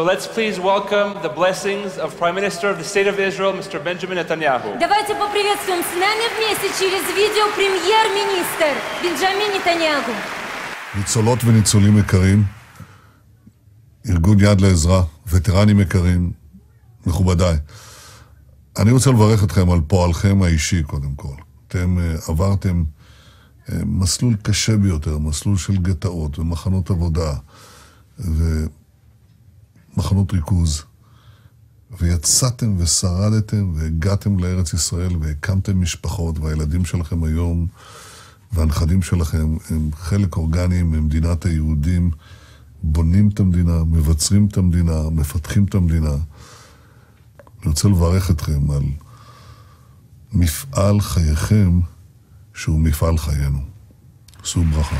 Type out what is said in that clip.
So let's please welcome the blessings of Prime Minister of the State of Israel, Mr. Benjamin Netanyahu. Давайте поприветствуем с нами вместе через видео премьер-министр Бенджамин Нетаньягу. ניצולות וניצולים יקרים, ארגון יד לעזרה, וטרנים יקרים, מכובדיי, אני רוצה לברך אתכם על פועלכם האישי קודם כל. אתם uh, עברתם uh, מסלול קשה ביותר, מסלול של גטאות ומחנות עבודה ומחנות ריכוז, ויצאתם ושרדתם והגעתם לארץ ישראל והקמתם משפחות, והילדים שלכם היום והנכדים שלכם הם חלק אורגני ממדינת היהודים, בונים את המדינה, מבצרים את המדינה, מפתחים את המדינה. אני רוצה לברך אתכם על מפעל חייכם שהוא מפעל חיינו. שאו ברכה.